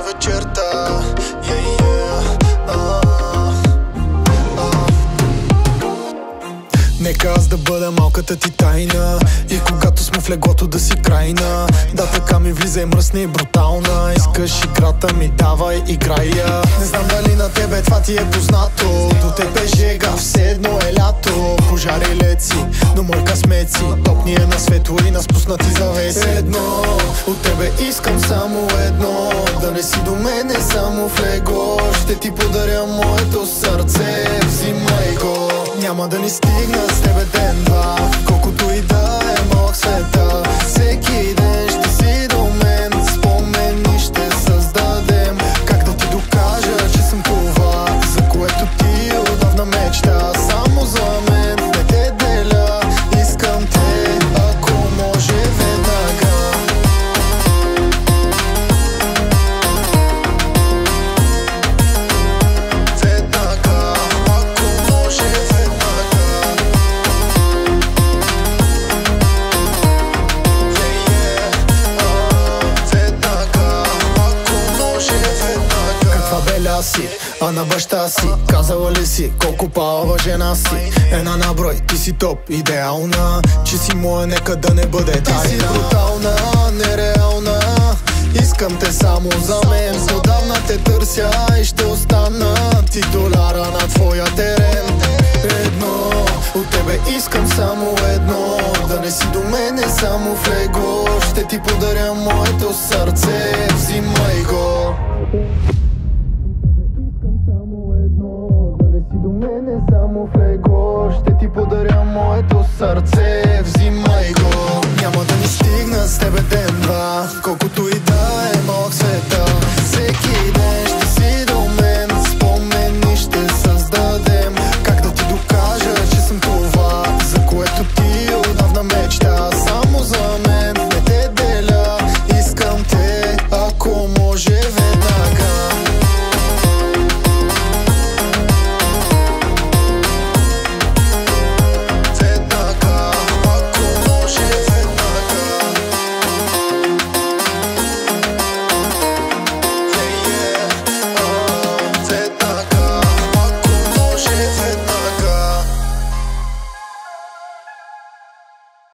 за вечерта. Нека аз да бъда малката ти тайна. И когато сме в легото да си крайна. Да така ми влизай мръсна и брутална. Искаш играта ми, давай, играй я. Не знам дали на тебе това ти е познато. До светло и на спуснати завеси Едно, от тебе искам само едно. Да не си до мене само в легло Ще ти подаря моето сърце. Взимай го. Няма да ни стигна с тебе ден-два. Колкото и да е малък света Всеки си, а на баща си. Казала ли си колко палава жена си? Една на брой, ти си топ, идеална. Че си моя, нека да не бъде тайна Ти си брутална, нереална. Искам те само за мен. Отдавна те търся и ще остана Титуляра на твоя терен. Едно, от тебе искам само едно. Да не си до мене само в Его Ще ти подаря моето сърце. Взимай го. Ще ти подаря моето сърце, взимай го Няма да ми стигна с тебе ден-два. Колкото